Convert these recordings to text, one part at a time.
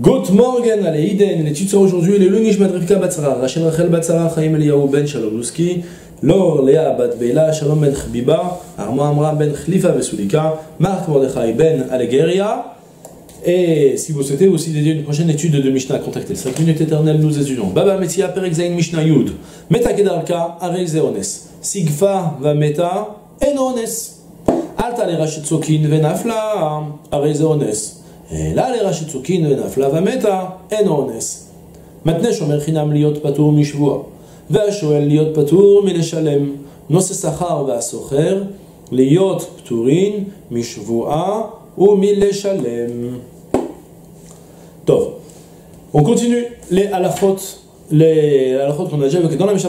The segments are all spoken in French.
Good morgen, allez, Iden, l'étude sera aujourd'hui le Lunish Madrivka Batsara, Rachel Rachel Batsara, Chaim Eliyahu Ben Shalomouski, Lor Léa Bat Beila, Shalom Ben Chbiba, Armo Amra Ben Khlifa Vesulika, Marc Mordechai Ben Alegeria. Et si vous souhaitez aussi dédier une prochaine étude de Mishnah, contactez 5 minutes éternelles, nous étudions. Baba Metia Perek Mishnah Yud, Meta Kedarka, Arek Zeones, Sigfa Va Meta, Enones. Alta le Rachitzokin Venafla, Arek אלא לרשת ונפלה ומתה, אין אונס. מתנה שומר חינם להיות פטור משבוע, והשואל להיות פטור מלשלם. נושא שכר והסוחר, להיות פטורין משבועה ומלשלם. טוב,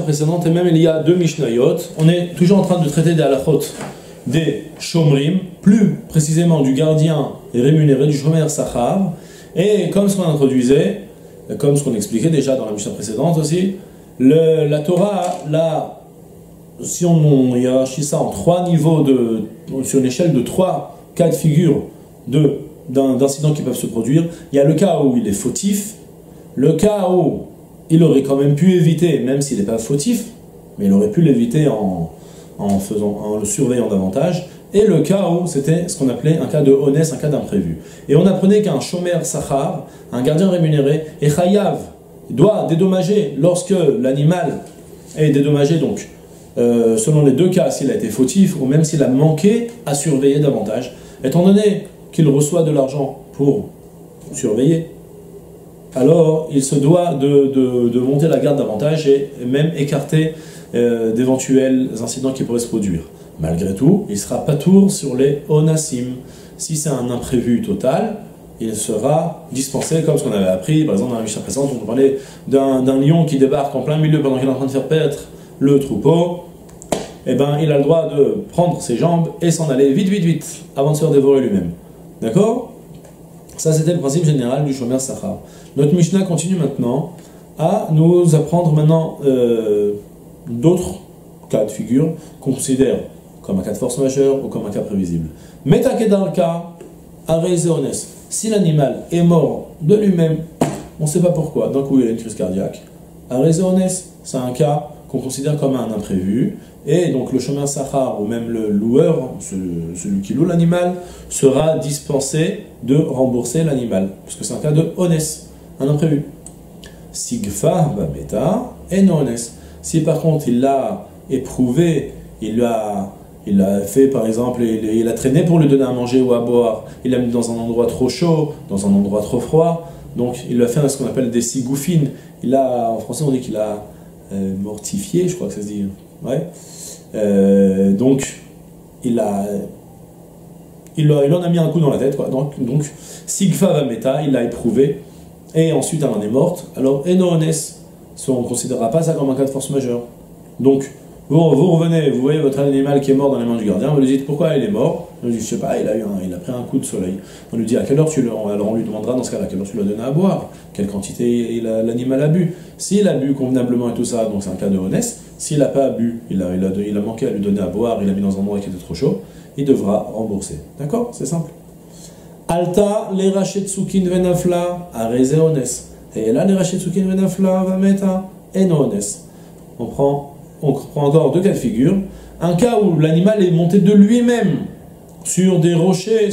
précédente, et même il y a deux Mishnayot. On est toujours en train de traiter des halachot des Shomrim, plus précisément du gardien rémunéré, du Shomer Sachar, et comme ce qu'on introduisait, comme ce qu'on expliquait déjà dans la mission précédente aussi, la Torah, là, si on hiérarchise ça en trois niveaux, de, sur une échelle de trois cas de figure d'incidents qui peuvent se produire, il y a le cas où il est fautif, le cas où il aurait quand même pu éviter, même s'il n'est pas fautif, mais il aurait pu l'éviter en, en, faisant, en le surveillant davantage, et le cas où c'était ce qu'on appelait un cas de honnête, un cas d'imprévu. Et on apprenait qu'un shomer sachar, un gardien rémunéré, et chayav, doit dédommager lorsque l'animal est dédommagé, donc euh, selon les deux cas, s'il a été fautif ou même s'il a manqué à surveiller davantage, étant donné qu'il reçoit de l'argent pour surveiller, alors il se doit de monter la garde davantage et même écarter euh, d'éventuels incidents qui pourraient se produire. Malgré tout, il sera pas tour sur les onassim. Si c'est un imprévu total, il sera dispensé comme ce qu'on avait appris, par exemple dans la mission précédente, on parlait d'un lion qui débarque en plein milieu pendant qu'il est en train de faire paître le troupeau, eh ben, il a le droit de prendre ses jambes et s'en aller vite, vite, vite, avant de se faire dévorer lui-même. D'accord? Ça, c'était le principe général du Shomer Sachar. Notre Mishnah continue maintenant à nous apprendre maintenant euh, d'autres cas de figure qu'on considère comme un cas de force majeure ou comme un cas prévisible. dans le cas, si l'animal est mort de lui-même, on ne sait pas pourquoi, d'un coup il a une crise cardiaque, c'est un cas qu'on considère comme un imprévu, et donc le chemin Sahar ou même le loueur, celui qui loue l'animal, sera dispensé de rembourser l'animal, parce que c'est un cas de honnête, un imprévu. Sigfa beta et non si par contre il l'a éprouvé, il l'a il a fait par exemple, il, a traîné pour lui donner à manger ou à boire, il l'a mis dans un endroit trop chaud, dans un endroit trop froid, donc il a fait ce qu'on appelle des sigoufines. Il a, en français on dit qu'il a euh, mortifié, je crois que ça se dit. Ouais. Euh, donc il a, il, il, en a mis un coup dans la tête, quoi. Donc, donc Sigfa Vameta, il l'a éprouvé, et ensuite elle en est morte. Alors Enones, on ne considérera pas ça comme un cas de force majeure. Donc, vous, vous, revenez, vous voyez votre animal qui est mort dans les mains du gardien, vous lui dites pourquoi il est mort? On lui dit, je sais pas, il a, eu il a pris un coup de soleil. On lui dit à quelle heure tu le. Alors on lui demandera dans ce cas-là, quelle heure tu l'as donné à boire, quelle quantité l'animal a bu? S'il a bu convenablement et tout ça, donc c'est un cas de honnête. S'il n'a pas bu, il a, il, a, il a manqué à lui donner à boire, il a mis dans un endroit qui était trop chaud, il devra rembourser. D'accord? C'est simple. Alta les Rachetsukin Venafla Enones. On prend, on prend encore deux cas de figure. Un cas où l'animal est monté de lui-même sur des rochers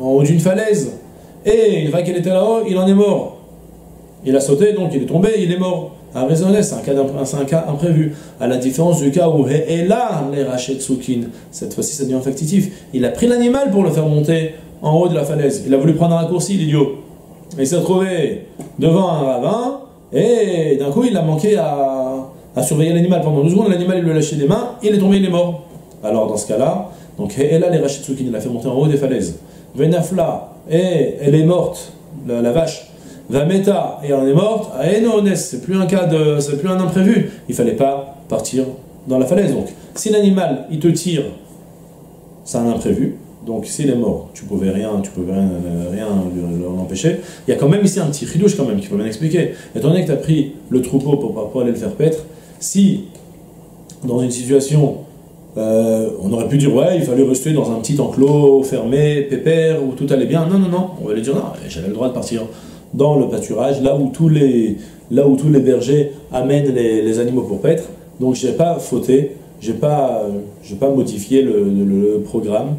en haut d'une falaise. Et une fois qu'il était là-haut, il en est mort. Il a sauté, donc il est tombé, il est mort. Un c'est un, cas imprévu. À la différence du cas où et là les Rachetsukin, cette fois-ci ça devient factitif. Il a pris l'animal pour le faire monter en haut de la falaise. Il a voulu prendre un raccourci, l'idiot il s'est retrouvé devant un ravin, et d'un coup il a manqué à, surveiller l'animal pendant deux secondes, l'animal il lui a lâché des mains, il est tombé, il est mort. Alors dans ce cas-là, donc et là les Rachitsukin, il l'a fait monter en haut des falaises. Venafla, et elle est morte, la, vache. Vameta, et elle est morte. Enones, c'est plus un cas de, c'est plus un imprévu. Il fallait pas partir dans la falaise. Donc, si l'animal il te tire, c'est un imprévu. Donc s'il est mort, tu pouvais rien, tu pouvais rien, euh, rien l'empêcher. Il y a quand même ici un petit ridouche quand même qu'il faut bien expliquer. Étant donné que tu as pris le troupeau pour, aller le faire paître, si dans une situation euh, on aurait pu dire ouais il fallait rester dans un petit enclos fermé, pépère, où tout allait bien. Non non non, on va lui dire non, j'avais le droit de partir dans le pâturage, là où tous les, là où tous les bergers amènent les, animaux pour paître. Donc j'ai pas fauté, j'ai pas, pas modifié le, programme.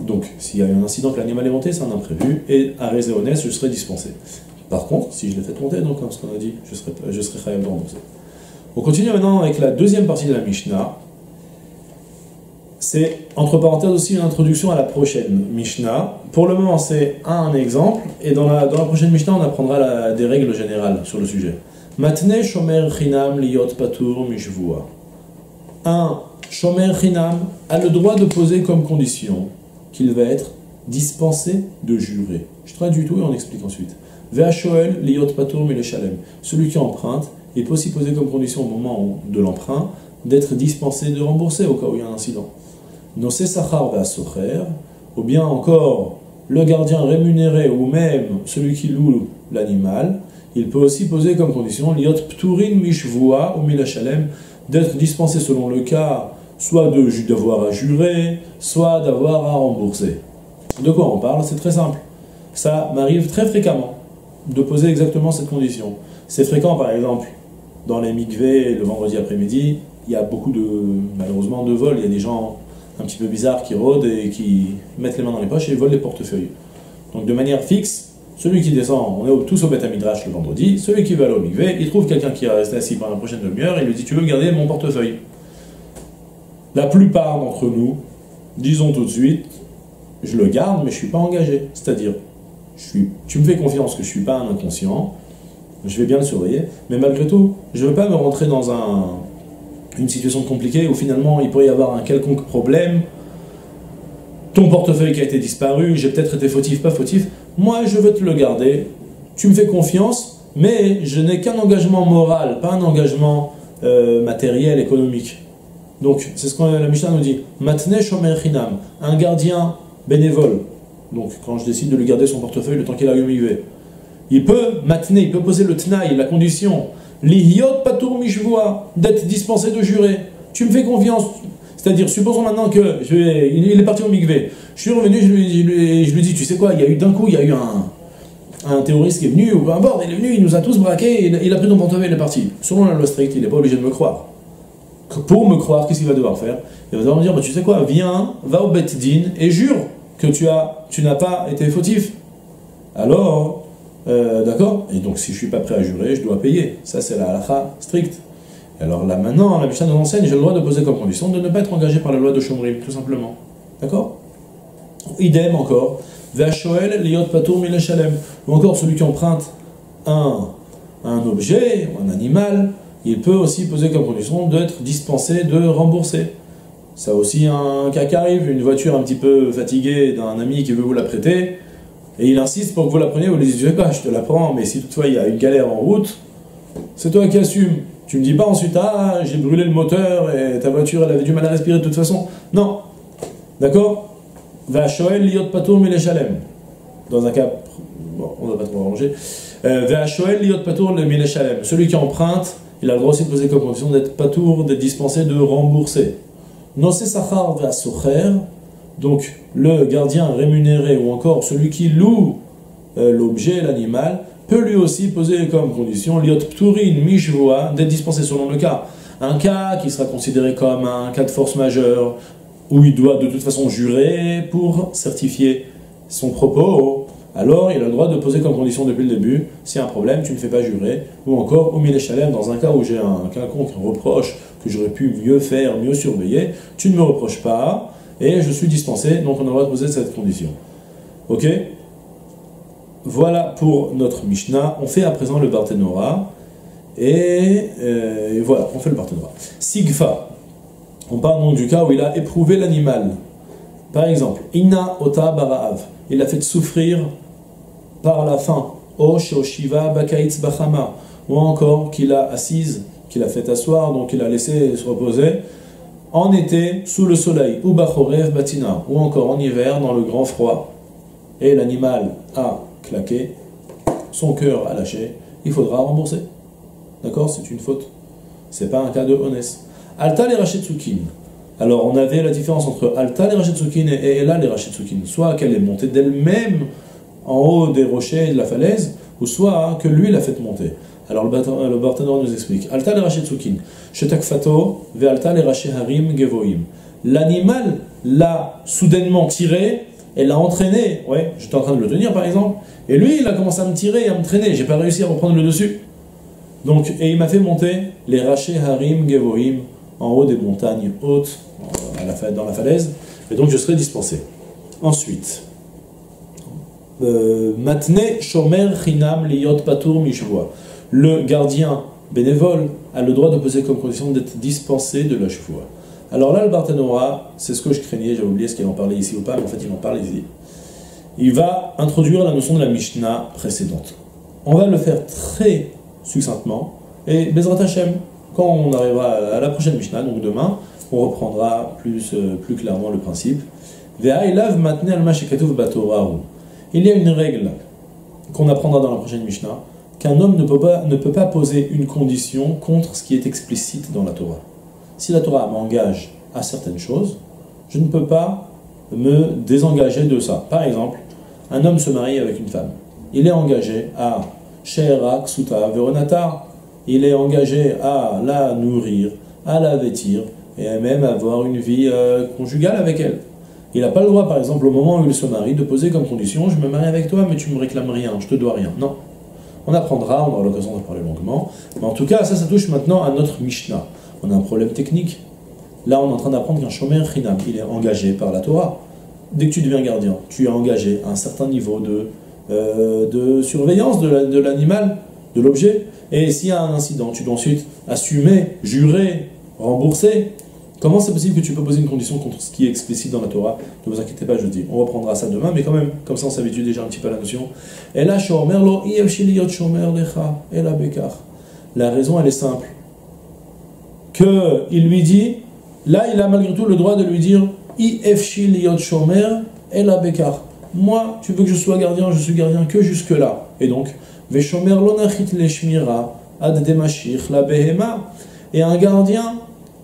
Donc s'il y a un incident que l'animal est monté, c'est un imprévu, et à raisonner, je serai dispensé. Par contre, si je l'ai fait monter, donc comme ce qu'on a dit, je serai, je serai de rembourser. On continue maintenant avec la deuxième partie de la Mishnah. C'est, entre parenthèses, aussi une introduction à la prochaine Mishnah. Pour le moment, c'est un exemple, et dans la, dans la prochaine Mishnah, on apprendra des règles générales sur le sujet. Matne shomer chinam liyot patur mishvua. Un shomer chinam a le droit de poser comme condition qu'il va être dispensé de jurer. Je traduis tout et on explique ensuite. Ve'ashoel liyot patur mileshalem. Celui qui emprunte, il peut aussi poser comme condition au moment de l'emprunt d'être dispensé de rembourser au cas où il y a un incident. Nosé sachar ou bien encore le gardien rémunéré ou même celui qui loue l'animal, il peut aussi poser comme condition liot pturin mishvua ou milachalem d'être dispensé selon le cas soit d'avoir à jurer, soit d'avoir à rembourser. De quoi on parle? C'est très simple. Ça m'arrive très fréquemment de poser exactement cette condition. C'est fréquent par exemple dans les mikveh le vendredi après-midi, il y a beaucoup de, malheureusement, de vols. Il y a des gens un petit peu bizarres qui rôdent et qui mettent les mains dans les poches et volent les portefeuilles. Donc de manière fixe, celui qui descend, on est tous au Beth le vendredi, celui qui va aller au mikveh, il trouve quelqu'un qui est resté assis pendant la prochaine demi-heure et il lui dit Tu veux garder mon portefeuille? La plupart d'entre nous, disons tout de suite Je le garde, mais je ne suis pas engagé. C'est-à-dire, tu me fais confiance que je ne suis pas un inconscient, je vais bien le surveiller, mais malgré tout, je ne veux pas me rentrer dans un, une situation compliquée où finalement il pourrait y avoir un quelconque problème. Ton portefeuille qui a été disparu, j'ai peut-être été fautif, pas fautif. Moi, je veux te le garder. Tu me fais confiance, mais je n'ai qu'un engagement moral, pas un engagement euh, matériel, économique. Donc, c'est ce que la Mishnah nous dit. Matne shomer chinam, un gardien bénévole. Donc, quand je décide de lui garder son portefeuille le temps qu'il a eu il peut maintenir, il peut poser le tnaï, la condition. Lihiot patour mishvoa, d'être dispensé de jurer. Tu me fais confiance. C'est-à-dire, supposons maintenant que je il est parti au mikvé. Je suis revenu, je lui, je lui dis, tu sais quoi, il y a eu d'un coup, il y a eu un, un terroriste qui est venu, ou un bord, il est venu, il nous a tous braqués, il, a pris ton portefeuille, il est parti. Selon la loi stricte, il n'est pas obligé de me croire. Pour me croire, qu'est-ce qu'il va devoir faire Il va devoir me dire, bah, tu sais quoi, viens, va au Bet Din et jure que tu as, tu n'as pas été fautif. Alors, euh, d'accord? Et donc, si je suis pas prêt à jurer, je dois payer. Ça, c'est la halakha stricte. alors là, maintenant, la Mishnah nous enseigne, j'ai le droit de poser comme condition de ne pas être engagé par la loi de Shomrim, tout simplement. D'accord? Idem encore. Vashoel liyot patour shalem. Ou encore, celui qui emprunte un, un objet, un animal, il peut aussi poser comme condition d'être dispensé de rembourser. Ça aussi un cas qui arrive, une voiture un petit peu fatiguée d'un ami qui veut vous la prêter, et il insiste pour que vous la preniez, vous lui dites, pas, je te la prends, mais si toutefois il y a une galère en route, c'est toi qui assumes. Tu me dis pas ensuite, ah, j'ai brûlé le moteur et ta voiture, elle avait du mal à respirer de toute façon. Non. D'accord? Va shoel liot patour mileshalem. Dans un cas, bon, on ne va pas trop arranger. Euh, Va shoel liot patour mileshalem. Celui qui emprunte, il a le droit aussi de poser comme condition d'être patour, d'être dispensé de rembourser. Sachar va. Donc, le gardien rémunéré ou encore celui qui loue euh, l'objet, l'animal, peut lui aussi poser comme condition liot pturin mishvoa d'être dispensé selon le cas. Un cas qui sera considéré comme un cas de force majeure où il doit de toute façon jurer pour certifier son propos, alors il a le droit de poser comme condition depuis le début, si y a un problème, tu ne fais pas jurer, ou encore au Chalem, dans un cas où j'ai un quelconque reproche que j'aurais pu mieux faire, mieux surveiller, tu ne me reproches pas, et je suis dispensé, donc on a le droit de poser cette condition. Ok? Voilà pour notre Mishnah. On fait à présent le Barthénora. Et, euh, voilà, on fait le Barthénora. Sigfa. On parle donc du cas où il a éprouvé l'animal. Par exemple, Inna Ota Baraav. Il a fait souffrir par la faim. O Shiva Bakaitz Bachama. Ou encore qu'il a assise, qu'il a fait asseoir, donc il a laissé se reposer en été sous le soleil, ou bachorev batina, ou encore en hiver dans le grand froid, et l'animal a claqué, son cœur a lâché, il faudra rembourser. D'accord? C'est une faute. C'est pas un cas de honnête. Alta les rachetsukin. Alors on avait la différence entre Alta les rachetsukin et Ela les rachetsukin. Soit qu'elle est montée d'elle-même en haut des rochers de la falaise, ou soit que lui l'a fait monter. Alors le Barthénor nous explique Alta le Rachetsukin, Shetakfato, ve Alta le Harim Gevoim. L'animal l'a soudainement tiré et l'a entraîné. Ouais, j'étais en train de le tenir par exemple, et lui il a commencé à me tirer et à me traîner. J'ai pas réussi à reprendre le dessus. Donc, et il m'a fait monter les Raché Harim Gevoim en haut des montagnes hautes, dans la falaise, et donc je serai dispensé. Ensuite, Matne Shomer Chinam Liyot Patur Mishvoa le gardien bénévole a le droit de poser comme condition d'être dispensé de la chevoie. Alors là, le Barthénora, c'est ce que je craignais, j'ai oublié ce qu'il en parlait ici ou pas, mais en fait il en parle ici. Il va introduire la notion de la Mishnah précédente. On va le faire très succinctement, et Bezrat Hashem, quand on arrivera à la prochaine Mishnah, donc demain, on reprendra plus, euh, plus clairement le principe. Il y a une règle qu'on apprendra dans la prochaine Mishnah, qu'un homme ne peut, pas, ne peut pas poser une condition contre ce qui est explicite dans la Torah. Si la Torah m'engage à certaines choses, je ne peux pas me désengager de ça. Par exemple, un homme se marie avec une femme. Il est engagé à Ksuta, Veronatar. Il est engagé à la nourrir, à la vêtir et à même avoir une vie euh, conjugale avec elle. Il n'a pas le droit, par exemple, au moment où il se marie, de poser comme condition Je me marie avec toi, mais tu me réclames rien, je te dois rien. Non. On apprendra, on aura l'occasion de parler longuement. Mais en tout cas, ça, ça touche maintenant à notre Mishnah. On a un problème technique. Là, on est en train d'apprendre qu'un Shomer Chinam, il est engagé par la Torah. Dès que tu deviens gardien, tu es engagé à un certain niveau de, euh, de surveillance de l'animal, de l'objet. Et s'il y a un incident, tu dois ensuite assumer, jurer, rembourser. Comment c'est possible que tu peux poser une condition contre ce qui est explicite dans la Torah? Ne vous inquiétez pas, je dis. On reprendra ça demain, mais quand même, comme ça on s'habitue déjà un petit peu à la notion. La raison, elle est simple. Que il lui dit, là, il a malgré tout le droit de lui dire Moi, tu veux que je sois gardien, je suis gardien que jusque-là. Et donc, Et un gardien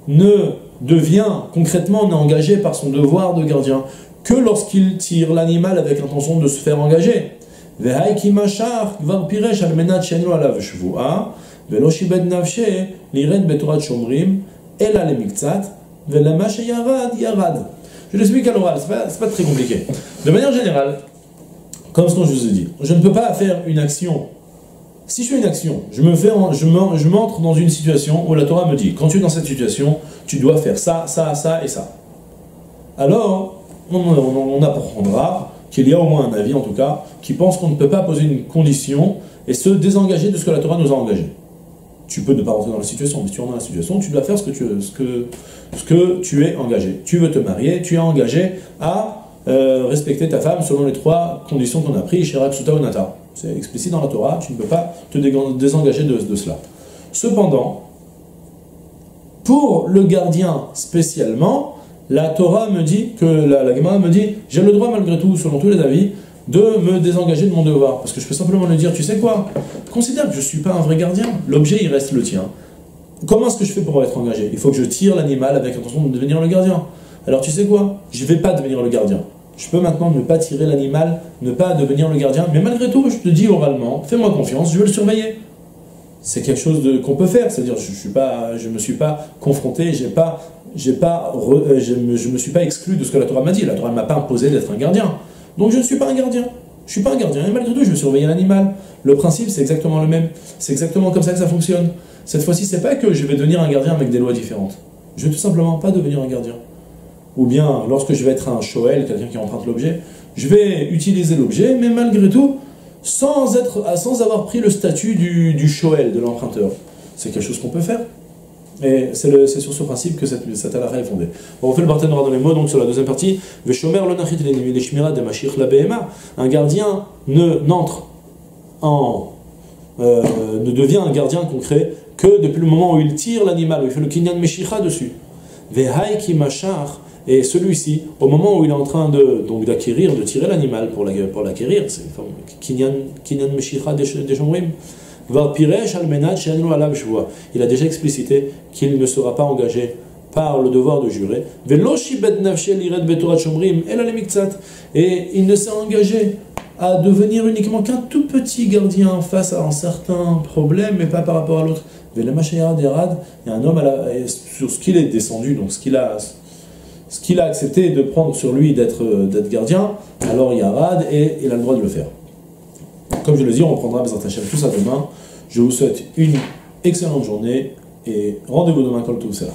ne devient concrètement engagé par son devoir de gardien. Que lorsqu'il tire l'animal avec l'intention de se faire engager. Je l'explique à l'oral, c'est pas, pas très compliqué. De manière générale, comme ce que je vous ai dit, je ne peux pas faire une action. Si je fais une action, je je m'entre dans une situation où la Torah me dit, quand tu es dans cette situation, tu dois faire ça, ça, ça et ça. Alors, on, apprendra qu'il y a au moins un avis, en tout cas, qui pense qu'on ne peut pas poser une condition et se désengager de ce que la Torah nous a engagé. Tu peux ne pas rentrer dans la situation, mais si tu rentres dans la situation, tu dois faire ce que tu, es engagé. Tu veux te marier, tu es engagé à euh, respecter ta femme selon les trois conditions qu'on a prises, Shirak, Suta ou Nata. C'est explicite dans la Torah, tu ne peux pas te désengager de, cela. Cependant, pour le gardien spécialement, la Torah me dit, que la, la me dit, j'ai le droit malgré tout, selon tous les avis, de me désengager de mon devoir. Parce que je peux simplement lui dire, tu sais quoi, considère que je ne suis pas un vrai gardien, l'objet il reste le tien. Comment est-ce que je fais pour être engagé? Il faut que je tire l'animal avec l'intention de devenir le gardien. Alors tu sais quoi? Je ne vais pas devenir le gardien je peux maintenant ne pas tirer l'animal, ne pas devenir le gardien, mais malgré tout, je te dis oralement, fais-moi confiance, je vais le surveiller. C'est quelque chose qu'on peut faire, c'est-à-dire je ne me suis pas confronté, j'ai pas, j'ai pas, euh, je ne me, suis pas exclu de ce que la Torah m'a dit. La Torah ne m'a pas imposé d'être un gardien. Donc je ne suis pas un gardien. Je suis pas un gardien, et malgré tout, je vais surveiller l'animal. Le principe, c'est exactement le même. C'est exactement comme ça que ça fonctionne. Cette fois-ci, c'est pas que je vais devenir un gardien avec des lois différentes. Je vais tout simplement pas devenir un gardien ou bien lorsque je vais être un shoel, quelqu'un qui emprunte l'objet, je vais utiliser l'objet, mais malgré tout, sans, être, sans avoir pris le statut du, du shoel, de l'emprunteur. C'est quelque chose qu'on peut faire. Et c'est sur ce principe que cette, cette est fondée. on fait le partenariat dans les mots, donc sur la deuxième partie. Un gardien ne n'entre en. Euh, ne devient un gardien concret que depuis le moment où il tire l'animal, où il fait le kinyan meshicha dessus. Et celui-ci, au moment où il est en train de donc d'acquérir, de tirer l'animal pour l'acquérir, c'est kinyan kinyan meshicha il a déjà explicité qu'il ne sera pas engagé par le devoir de jurer. Et il ne s'est engagé à devenir uniquement qu'un tout petit gardien face à un certain problème, mais pas par rapport à l'autre. Il y a un homme sur ce qu'il est descendu, donc ce qu'il a, ce qu'il a accepté de prendre sur lui d'être gardien, alors il y a rad et il a le droit de le faire. Comme je le dis, on reprendra Bezat tout ça demain. Je vous souhaite une excellente journée et rendez-vous demain quand tout sera.